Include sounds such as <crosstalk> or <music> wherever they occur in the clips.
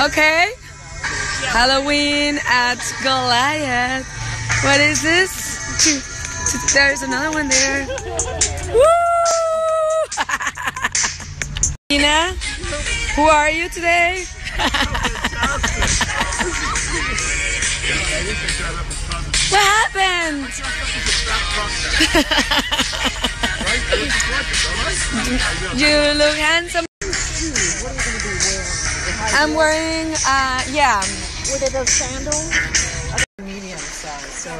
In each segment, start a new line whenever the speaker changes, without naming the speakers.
Okay. Halloween at Goliath. What is this? <laughs> There's another one there. Woo! <laughs> Nina, who are you today? <laughs> what happened? you look handsome. I'm wearing, uh, yeah.
Were they those sandals? Medium size, so.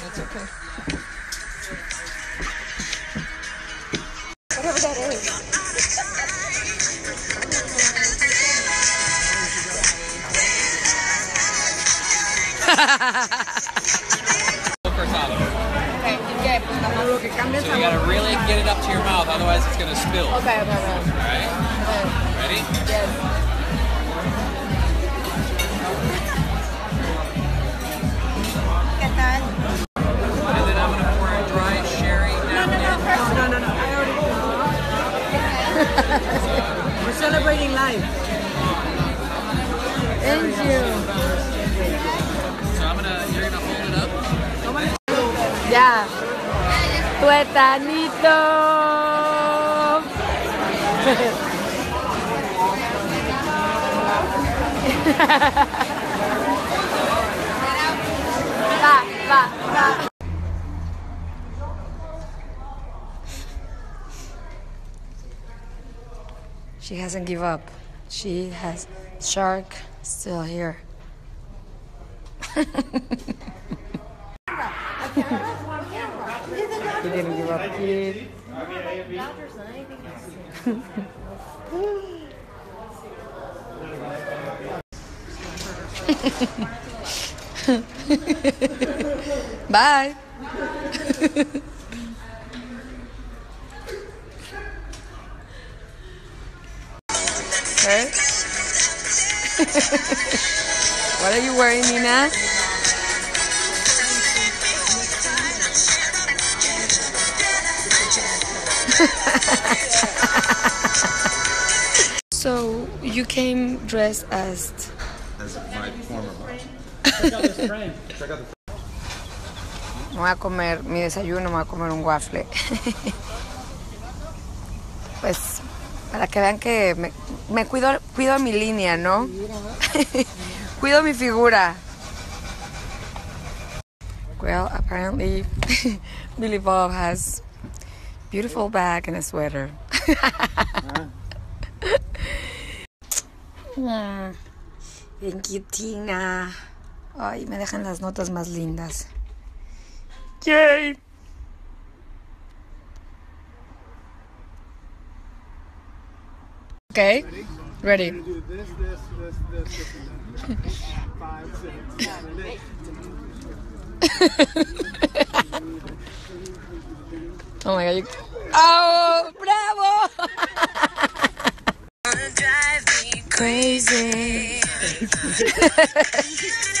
That's okay. Whatever that is.
cortado. <laughs>
lo que cambia
So you gotta really get it up to your mouth, otherwise it's gonna spill.
Okay, okay, okay.
Alright?
okay.
Ready?
Yes. ¿Qué tal?
And then I'm gonna pour a dry sherry down there.
No, no, no. I already <laughs> We're celebrating life. Thank you.
Tuetanito. va, va, va. She hasn't give up. She has shark still here. <laughs> He didn't give up, kid. <laughs> Bye. <laughs> okay. <laughs> what are you wearing, Nina? So you came dressed as
as my former boss.
Me voy a comer mi desayuno, me voy a comer un waffle. pues para que vean que me, me cuido, cuido mi línea, ¿no? cuido mi figura. Well, apparently <laughs> Billy Bob has beautiful bag and a sweater. Mm, Bien quitina. Ay, me dejan las notas más lindas. Yay. Okay. Ready.
This, this, this, five, six. <laughs>
Oh my god, you. Oh, bravo! crazy. <laughs>